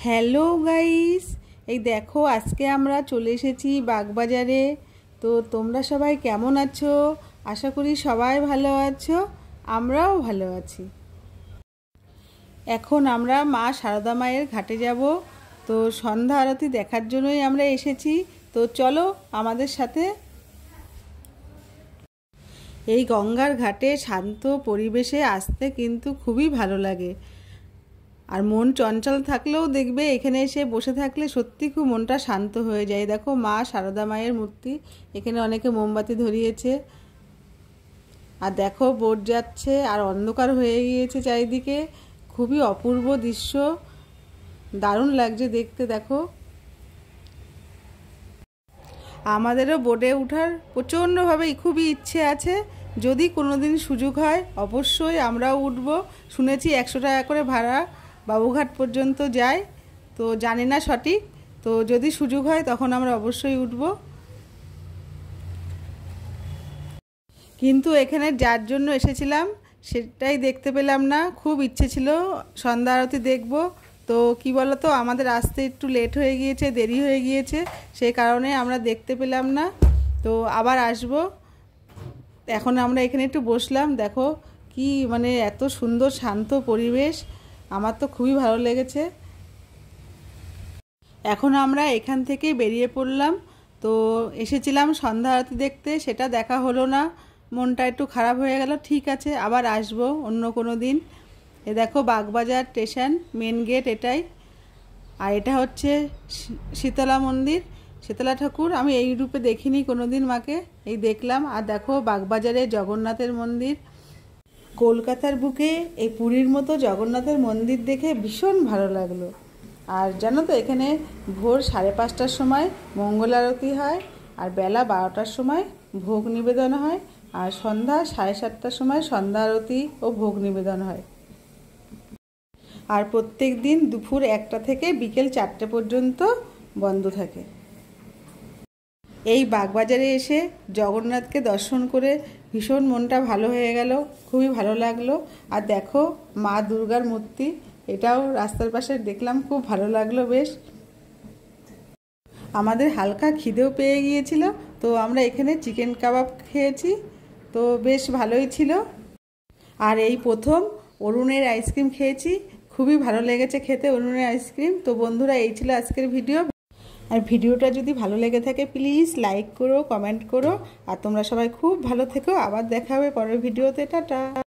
Hello guys, এই দেখো আজকে আমরা চলে এসেছি বাগবাজারে। তো তোমরা সবাই কেমন আছো? আশা করি সবাই ভালো আছো, আমরাও ভালো আছি। এখন আমরা মা সারদা মায়ের ঘাটে যাব। তো সন্ধ্যা আরতি দেখার জন্যই আমরা এসেছি। তো চলো আমাদের সাথে। এই গঙ্গার ঘাটে শান্ত পরিবেশে আসতে কিন্তু খুবই ভালো লাগে। আর মন চঞ্চল থাকলেও দেখবে এখানে এসে বসে থাকলে সত্যি খুব মনটা শান্ত হয়ে যায়। দেখো মা সারদা মায়ের মূর্তি, এখানে অনেকে মোমবাতি ধরিয়েছে। আর দেখো বোট যাচ্ছে, আর অন্ধকার হয়ে গিয়েছে চারিদিকে। খুবই অপূর্ব দৃশ্য। দারুণ লাগছে দেখতে, দেখো। আমাদেরও বোটে ওঠার প্রচণ্ডভাবে খুবই ইচ্ছে আছে। যদি কোনো দিন সুযোগ হয়, অবশ্যই আমরাও উঠব। শুনেছি একশো টাকা করে ভাড়া। বাবুঘাট পর্যন্ত যায়। তো জানি না সঠিক। তো যদি সুযোগ হয় তখন আমরা অবশ্যই উঠব। কিন্তু এখানে যার জন্য এসেছিলাম সেটাই দেখতে পেলাম না। খুব ইচ্ছে ছিল সন্ধ্যা আরতি দেখব। তো কি বলতো, আমাদের আসতে একটু লেট হয়ে গিয়েছে, দেরি হয়ে গিয়েছে সেই কারণে আমরা দেখতে পেলাম না। তো আবার আসব। এখন আমরা এখানে একটু বসলাম। দেখো কি মানে এত সুন্দর শান্ত পরিবেশ। আমার তো খুবই ভালো লেগেছে। এখন আমরা এখান থেকে বেরিয়ে পড়লাম। তো এসেছিলাম সন্ধ্যা আরতি দেখতে, সেটা দেখা হলো না। মনটা একটু খারাপ হয়ে গেল, ঠিক আছে, আবার আসব অন্য কোনো দিন। এ দেখো বাগবাজার স্টেশন, মেন গেট এটাই। আর এটা হচ্ছে শীতলা মন্দির। শীতলা ঠাকুর, আমি এই রূপে দেখিনি কোনো দিন মাকে। এই দেখলাম, আর দেখো বাগবাজারে জগন্নাথের মন্দির। কলকাতার বুকে এই পুরীর মতো জগন্নাথের মন্দির দেখে ভীষণ ভালো লাগল। আর জানো তো, এখানে ভোর সাড়ে পাঁচটার সময় মঙ্গল আরতি হয়, আর বেলা বারোটার সময় ভোগ নিবেদন হয়, আর সন্ধ্যা সাড়ে সাতটার সময় সন্ধ্যা আরতি ও ভোগ নিবেদন হয়। আর প্রত্যেক দিন দুপুর একটা থেকে বিকেল চারটে পর্যন্ত বন্ধ থাকে। এই বাগবাজারে এসে জগন্নাথকে দর্শন করে ভীষণ মনটা ভালো হয়ে গেল, খুবই ভালো লাগল। আর দেখো, মা দুর্গার মূর্তি, এটাও রাস্তার পাশে দেখলাম, খুব ভালো লাগল বেশ। আমাদের হালকা খিদেও পেয়ে গিয়েছিল, তো আমরা এখানে চিকেন কাবাব খেয়েছি, তো বেশ ভালোই ছিল। আর এই প্রথম অরুণের আইসক্রিম খেয়েছি, খুবই ভালো লেগেছে খেতে অরুণের আইসক্রিম। তো বন্ধুরা, এই ছিল আজকের ভিডিও। আর ভিডিওটা যদি ভালো লেগে থাকে প্লিজ লাইক করো কমেন্ট করো, আর তোমরা সবাই খুব ভালো থেকো। আবার দেখা হবে পরের ভিডিওতে। টাটা!